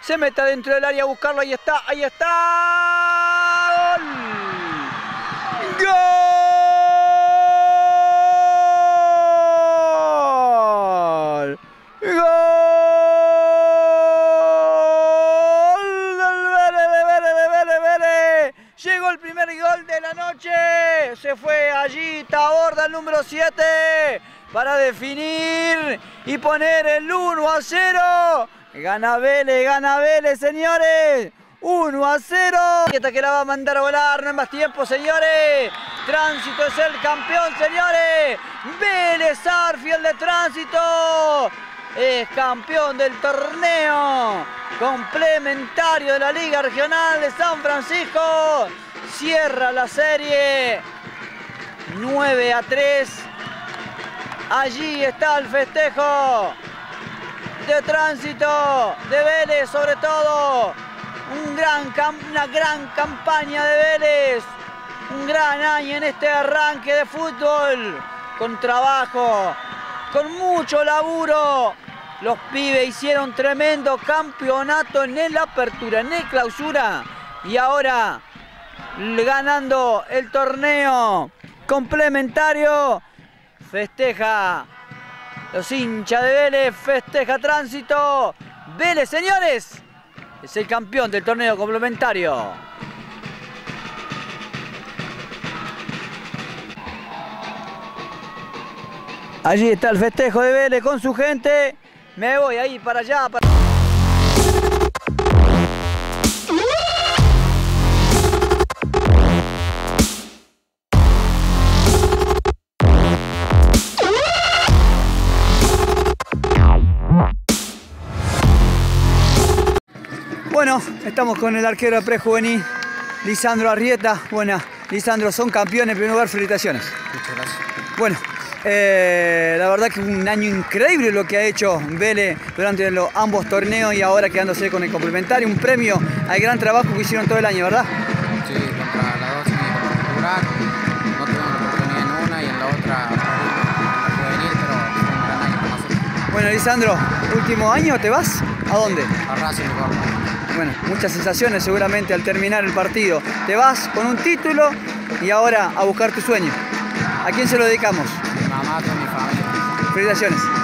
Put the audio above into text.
Se mete dentro del área a buscarlo. Ahí está, ahí está. ¡Gol! ¡Gol! ¡Gol! Vélez. Llegó el primer gol de la noche. Se fue allí Taborda, el número 7, para definir y poner el 1 a 0. Gana Vélez, gana Vélez, señores. 1 a 0. Esta que la va a mandar a volar, no hay más tiempo, señores. Tránsito es el campeón, señores. Vélez Arfiel de Tránsito es campeón del torneo complementario de la Liga Regional de San Francisco. Cierra la serie 9 a 3. Allí está el festejo de tránsito de Vélez sobre todo. Un gran, una gran campaña de Vélez. Un gran año en este arranque de fútbol. Con trabajo, con mucho laburo. Los pibes hicieron tremendo campeonato en la apertura, en la clausura. Y ahora ganando el torneo complementario. Festeja los hinchas de Vélez, festeja tránsito. Vélez, señores, es el campeón del torneo complementario. Allí está el festejo de Vélez con su gente. Me voy ahí para allá. Para... Bueno, estamos con el arquero de prejuvenil, Lisandro Arrieta. Buena, Lisandro, son campeones. En primer lugar, felicitaciones. Muchas gracias. Bueno, eh, la verdad que un año increíble lo que ha hecho Vélez durante los, ambos torneos y ahora quedándose con el complementario. Un premio al gran trabajo que hicieron todo el año, ¿verdad? Sí, contra la dos particular. No tuvimos la oportunidad en una y en la otra juvenil, pero fue un gran año para nosotros. Bueno, Lisandro, último año, ¿te vas? ¿A dónde? A Racing, Córdoba. Bueno, muchas sensaciones seguramente al terminar el partido. Te vas con un título y ahora a buscar tu sueño. ¿A quién se lo dedicamos? Mi mamá, con mi familia. Felicitaciones.